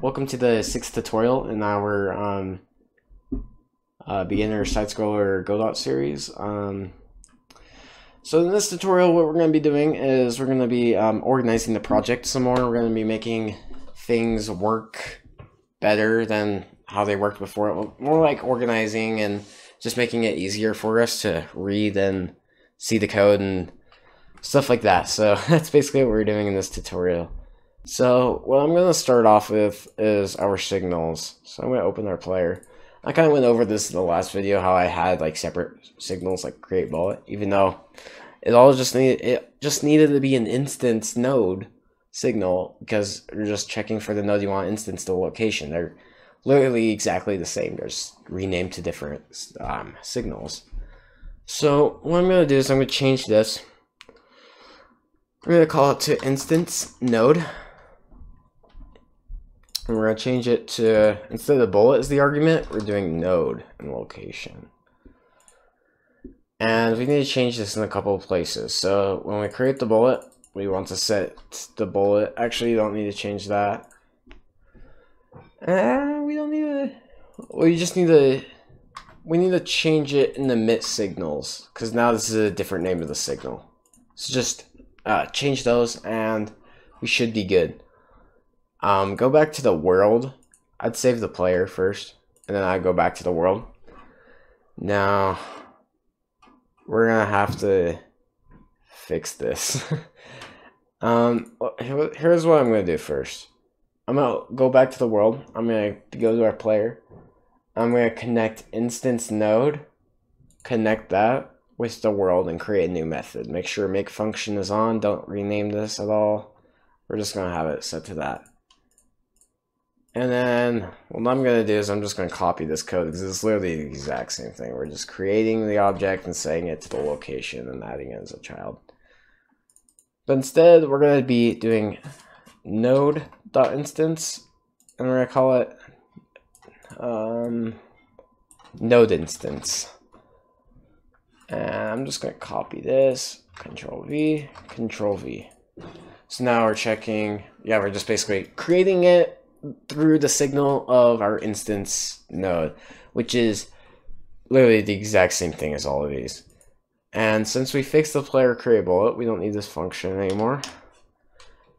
welcome to the sixth tutorial in our um, uh, beginner side scroller Godot series. Um, so in this tutorial, what we're going to be doing is we're going to be um, organizing the project some more. We're going to be making things work better than how they worked before. More like organizing and just making it easier for us to read and see the code and stuff like that. So that's basically what we're doing in this tutorial. So what I'm going to start off with is our signals. So I'm going to open our player. I kind of went over this in the last video, how I had like separate signals like create bullet, even though it all just needed, it just needed to be an instance node signal because you're just checking for the node you want instance the location. They're literally exactly the same. They're just renamed to different um, signals. So what I'm going to do is I'm going to change this. I'm going to call it to instance node. And we're going to change it to, instead of bullet as the argument, we're doing node and location. And we need to change this in a couple of places. So when we create the bullet, we want to set the bullet. Actually, you don't need to change that. Uh, we don't need to, well, you just need to, we need to change it in the emit signals. Because now this is a different name of the signal. So just uh, change those and we should be good. Um, go back to the world. I'd save the player first, and then I'd go back to the world. Now, we're gonna have to fix this. um, here's what I'm gonna do first. I'm gonna go back to the world. I'm gonna go to our player. I'm gonna connect instance node, connect that with the world, and create a new method. Make sure make function is on. Don't rename this at all. We're just gonna have it set to that. And then what I'm going to do is I'm just going to copy this code because it's literally the exact same thing. We're just creating the object and setting it to the location and adding it as a child. But instead, we're going to be doing node.instance and we're going to call it um, node instance. And I'm just going to copy this, control V, control V. So now we're checking, yeah, we're just basically creating it through the signal of our instance node, which is literally the exact same thing as all of these. And since we fixed the player create bullet, we don't need this function anymore.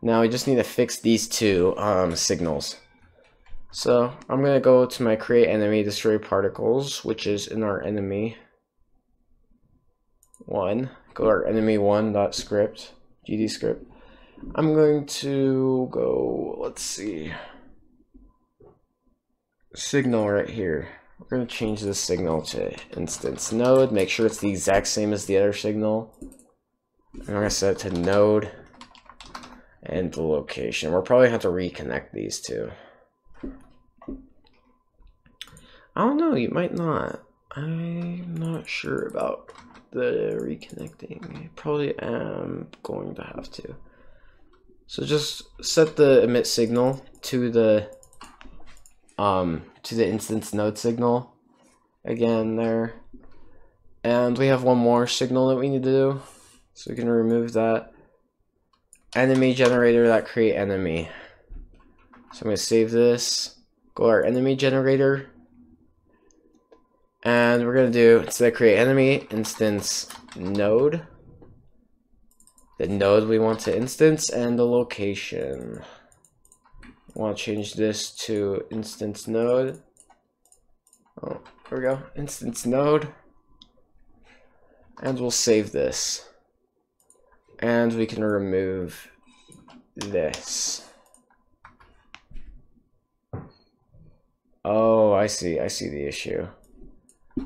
Now we just need to fix these two um, signals. So I'm going to go to my create enemy destroy particles, which is in our enemy one. Go to our enemy one dot script, gd script. I'm going to go, let's see signal right here. We're going to change this signal to instance node. Make sure it's the exact same as the other signal. And we're going to set it to node and the location. We'll probably have to reconnect these two. I don't know, you might not. I'm not sure about the reconnecting. Probably am going to have to. So just set the emit signal to the um, to the instance node signal again there. And we have one more signal that we need to do. So we can remove that. Enemy generator that create enemy. So I'm going to save this. Go our enemy generator. And we're going to do, instead of create enemy, instance node. The node we want to instance and the location. Want to change this to instance node. Oh, here we go. Instance node. And we'll save this. And we can remove this. Oh, I see. I see the issue.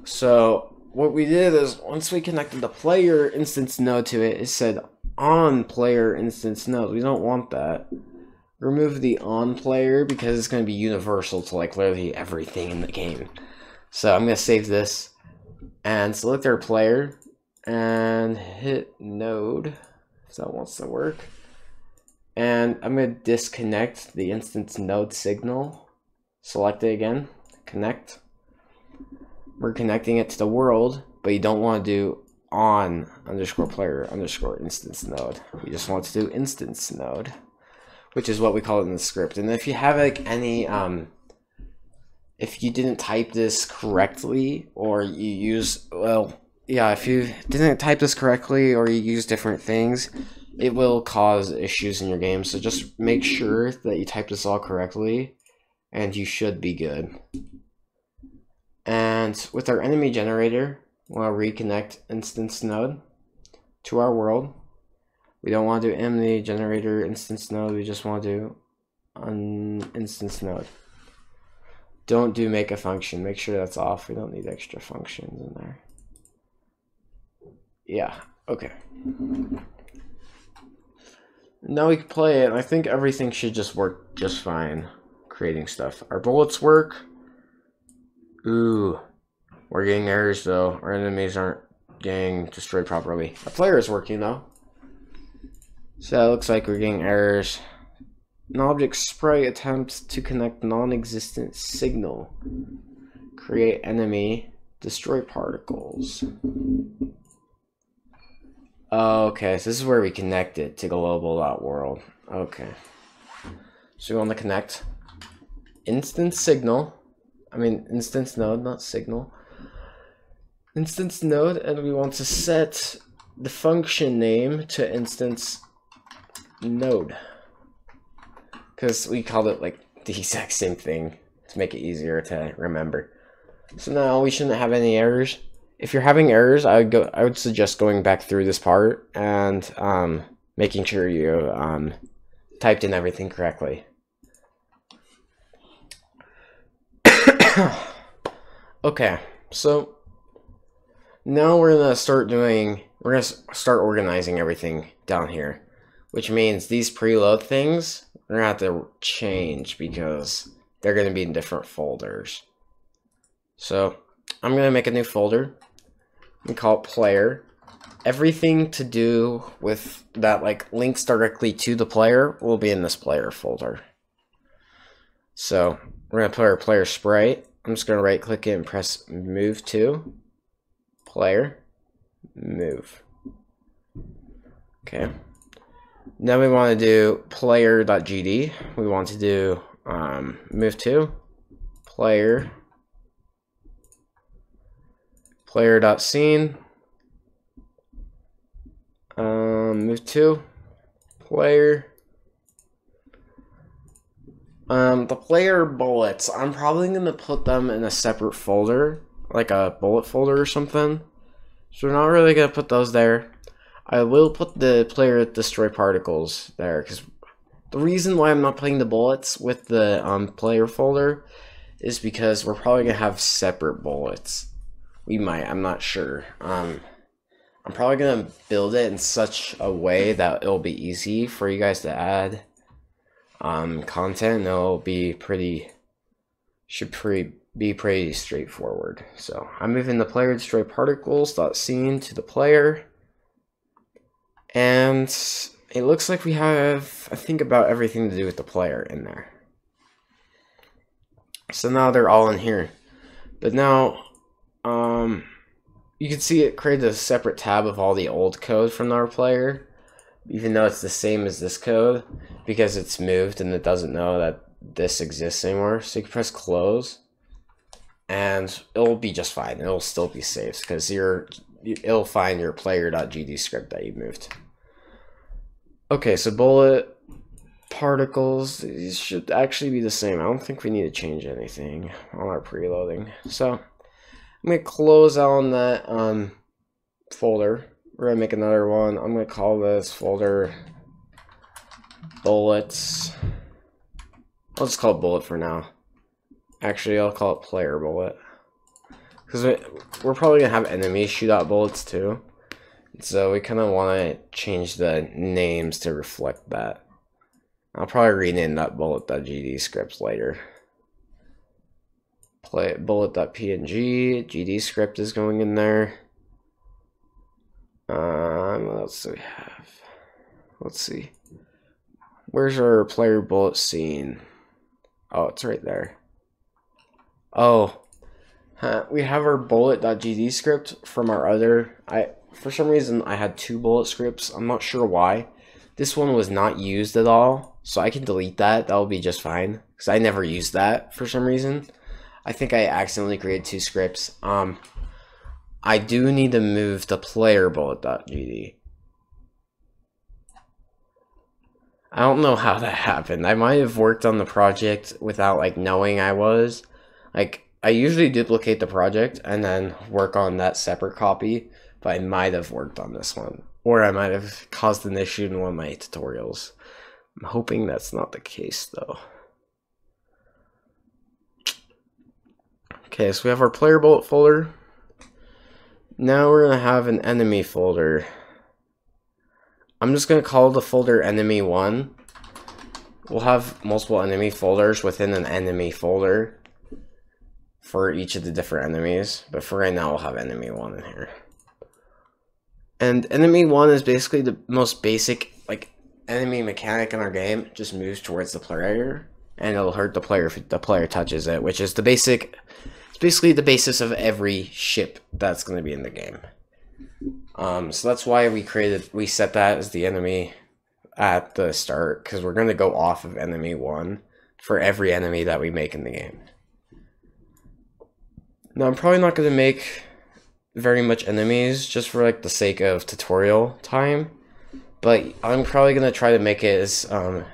So what we did is once we connected the player instance node to it, it said on player instance node. We don't want that remove the on player because it's going to be universal to like literally everything in the game. So I'm going to save this and select our player and hit node if that wants to work. And I'm going to disconnect the instance node signal. Select it again, connect. We're connecting it to the world, but you don't want to do on underscore player underscore instance node. We just want to do instance node which is what we call it in the script. And if you have like any, um, if you didn't type this correctly or you use, well, yeah, if you didn't type this correctly or you use different things, it will cause issues in your game. So just make sure that you type this all correctly and you should be good. And with our enemy generator, we'll reconnect instance node to our world. We don't want to do enemy generator instance node, we just want to do an instance node. Don't do make a function, make sure that's off. We don't need extra functions in there. Yeah, okay. Now we can play it, I think everything should just work just fine creating stuff. Our bullets work. Ooh. We're getting errors though. Our enemies aren't getting destroyed properly. Our player is working though. So it looks like we're getting errors. An object sprite attempts to connect non-existent signal. Create enemy. Destroy particles. Oh, okay, so this is where we connect it to global.world. Okay. So we want to connect instance signal. I mean instance node, not signal. Instance node, and we want to set the function name to instance node. Because we called it like the exact same thing to make it easier to remember. So now we shouldn't have any errors if you're having errors, I would go. I would suggest going back through this part and um, making sure you um, typed in everything correctly. okay, so now we're gonna start doing. We're gonna start organizing everything down here, which means these preload things we're gonna have to change because they're gonna be in different folders. So I'm gonna make a new folder and call it player. Everything to do with that like links directly to the player will be in this player folder. So we're gonna put our player sprite. I'm just gonna right click it and press move to player move. Okay. Now we want to do player.gd. We want to do um, move to player Player.scene. Um, move to player. Um, the player bullets, I'm probably going to put them in a separate folder, like a bullet folder or something. So we're not really going to put those there. I will put the player destroy particles there, because the reason why I'm not playing the bullets with the um, player folder is because we're probably going to have separate bullets. We might. I'm not sure. Um, I'm probably gonna build it in such a way that it'll be easy for you guys to add um, content. It'll be pretty. Should pretty be pretty straightforward. So I'm moving the player destroy particles dot scene to the player, and it looks like we have I think about everything to do with the player in there. So now they're all in here, but now um, you can see it created a separate tab of all the old code from our player, even though it's the same as this code, because it's moved and it doesn't know that this exists anymore. So you can press close, and it'll be just fine. It'll still be safe because you're it'll find your player.gd script that you moved. Okay, so bullet particles these should actually be the same. I don't think we need to change anything on our preloading. So I'm gonna close out on that um, folder. We're gonna make another one. I'm gonna call this folder bullets. I'll just call it bullet for now. Actually, I'll call it player bullet. Because we're probably gonna have enemies shoot out bullets too. So we kind of want to change the names to reflect that. I'll probably rename that bullet.gd scripts later play bullet.png, GD script is going in there. Um, what else do we have? Let's see. Where's our player bullet scene? Oh, it's right there. Oh, huh, we have our bullet.gd script from our other. I for some reason I had two bullet scripts. I'm not sure why. This one was not used at all. So I can delete that. That'll be just fine. Because I never used that for some reason. I think I accidentally created two scripts. Um, I do need to move the player bullet.gd. I don't know how that happened. I might have worked on the project without like knowing I was. Like I usually duplicate the project and then work on that separate copy, but I might have worked on this one. Or I might have caused an issue in one of my tutorials. I'm hoping that's not the case though. Okay, so we have our player bullet folder. Now we're to have an enemy folder. I'm just to call the folder enemy1. We'll have multiple enemy folders within an enemy folder for each of the different enemies. But for right now, we'll have enemy1 in here. And enemy 1 is basically the most basic like enemy mechanic in our game. It just moves towards the player and it'll hurt the player if the player touches it, which is the basic it's basically the basis of every ship that's going to be in the game. Um, so that's why we created, we set that as the enemy at the start, because we're going to go off of enemy 1 for every enemy that we make in the game. Now, I'm probably not going to make very much enemies, just for like the sake of tutorial time, but I'm probably going to try to make it as um,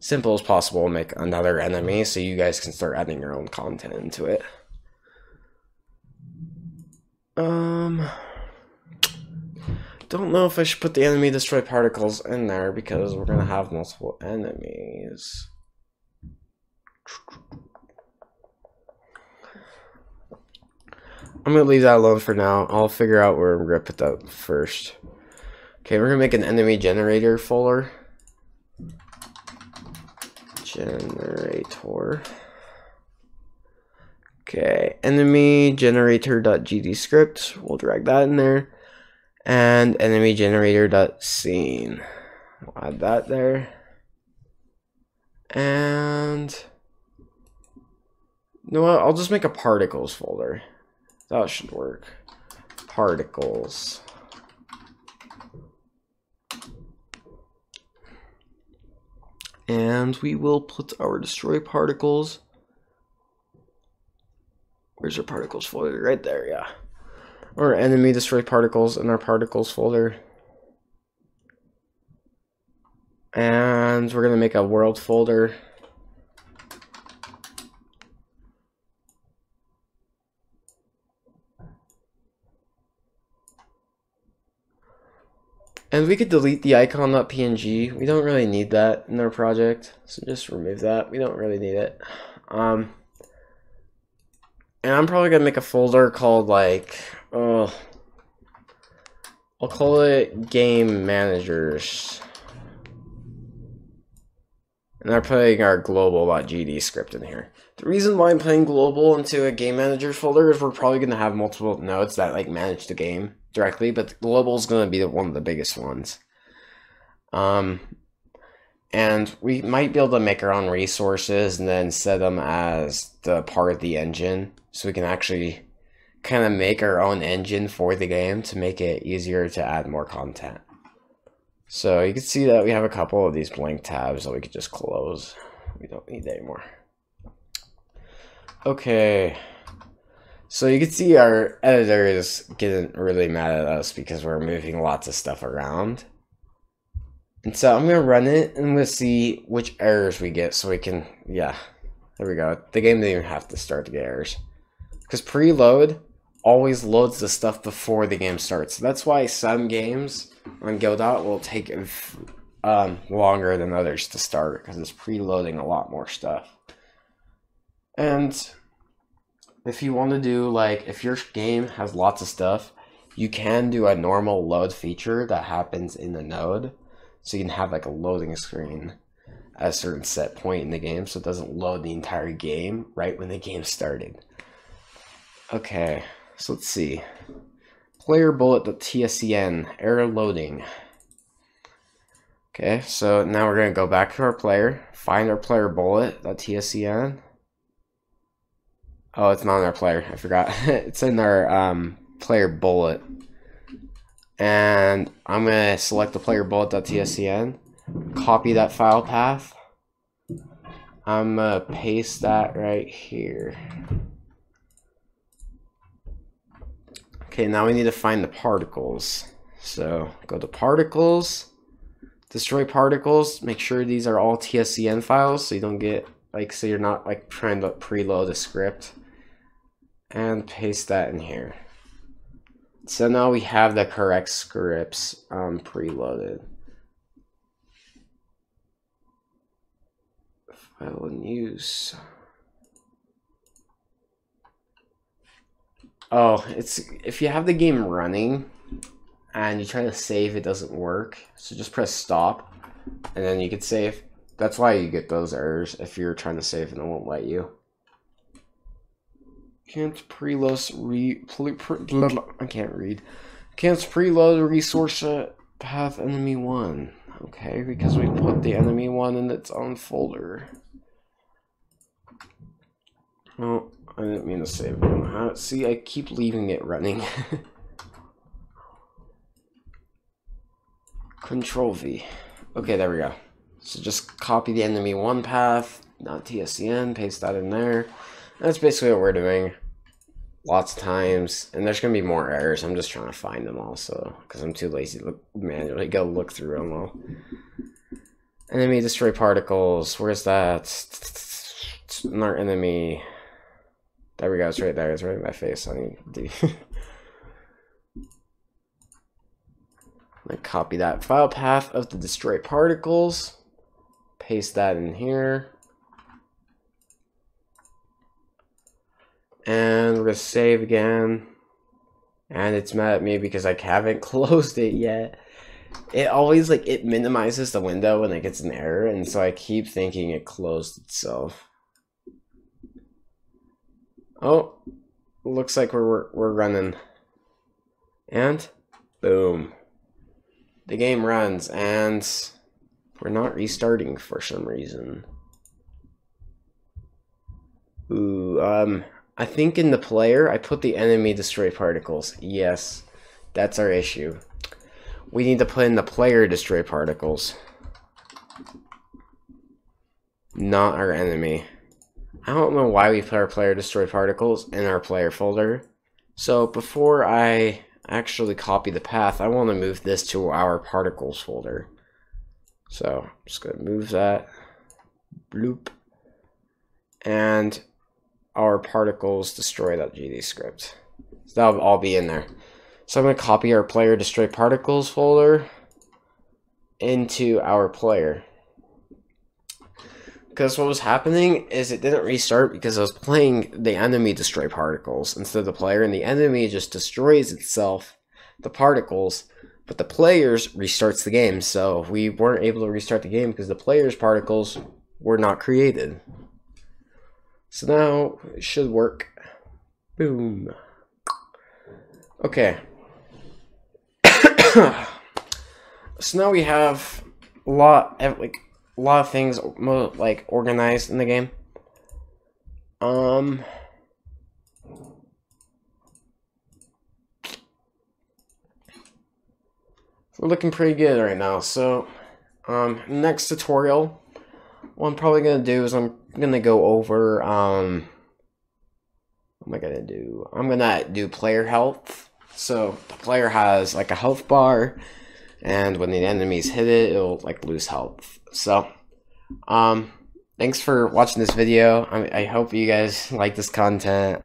simple as possible, make another enemy, so you guys can start adding your own content into it. Um, don't know if I should put the enemy destroy particles in there because we're gonna have multiple enemies. I'm gonna leave that alone for now. I'll figure out where I'm gonna put that first. Okay, we're gonna make an enemy generator folder. Generator. Okay, enemy generator.gd script. We'll drag that in there. And enemy generator.scene. We'll add that there. And you know what? I'll just make a particles folder. That should work. Particles. And we will put our destroy particles Where's our particles folder? Right there, yeah. Or enemy destroy particles in our particles folder. And we're going to make a world folder. And we could delete the icon.png. We don't really need that in our project. So just remove that. We don't really need it. Um, and I'm probably gonna make a folder called like, oh, I'll call it game managers. And I'm putting our global.gd script in here. The reason why I'm putting global into a game manager folder is we're probably going to have multiple nodes that like manage the game directly, but global is going to be the, one of the biggest ones. Um, and we might be able to make our own resources and then set them as the part of the engine so we can actually kind of make our own engine for the game to make it easier to add more content. So you can see that we have a couple of these blank tabs that we could just close. We don't need anymore. Okay. So you can see our editor is getting really mad at us because we're moving lots of stuff around. And so I'm going to run it and we'll see which errors we get so we can, yeah, there we go. The game didn't even have to start to get errors. Because preload always loads the stuff before the game starts. That's why some games on Godot will take um, longer than others to start because it's preloading a lot more stuff. And if you want to do like, if your game has lots of stuff, you can do a normal load feature that happens in the node so you can have like a loading screen at a certain set point in the game so it doesn't load the entire game right when the game started. Okay, so let's see. Player bullet.tscn, error loading. Okay, so now we're going to go back to our player, find our player bullet.tscn. Oh, it's not in our player, I forgot. it's in our um, player bullet and I'm going to select the player bullet.tscn, copy that file path, I'm gonna paste that right here. Okay, now we need to find the particles. So go to particles, destroy particles. Make sure these are all TSCN files so you don't get like so you're not like trying to preload a script. And paste that in here. So now we have the correct scripts um, preloaded. File and use. Oh, it's if you have the game running and you try to save, it doesn't work. So just press stop and then you can save. That's why you get those errors if you're trying to save and it won't let you. Can't preload re, I can't read. Can't preload resource uh, path enemy one. Okay, because we put the enemy one in its own folder. Oh, I didn't mean to save it. See, I keep leaving it running. Control V. Okay, there we go. So just copy the enemy one path, not TSCN, paste that in there. That's basically what we're doing. Lots of times, and there's gonna be more errors. I'm just trying to find them also because I'm too lazy to look, manually go look through them all. Enemy destroy particles. Where's that? Our enemy. There we go. It's right there. It's right in my face. I need to. Copy that file path of the destroy particles. Paste that in here. And we're gonna save again. And it's mad at me because I haven't closed it yet. It always like it minimizes the window when it gets an error, and so I keep thinking it closed itself. Oh, looks like we're we're running. And boom. The game runs and we're not restarting for some reason. Ooh, um I think in the player I put the enemy destroy particles. Yes. That's our issue. We need to put in the player destroy particles. Not our enemy. I don't know why we put our player destroy particles in our player folder. So before I actually copy the path, I want to move this to our particles folder. So I'm just going to move that. Bloop. And our particles destroy destroy.gd script. So that'll all be in there. So I'm going to copy our player destroy particles folder into our player because what was happening is it didn't restart because I was playing the enemy destroy particles instead of the player, and the enemy just destroys itself, the particles, but the players restarts the game. So we weren't able to restart the game because the players' particles were not created. So now it should work. Boom. Okay. so now we have a lot, like a lot of things like organized in the game. Um. We're looking pretty good right now. So, um, next tutorial, what I'm probably gonna do is I'm gonna go over um. What am I gonna do? I'm gonna do player health. So the player has like a health bar, and when the enemies hit it, it'll like lose health. So, um, thanks for watching this video. I, I hope you guys like this content.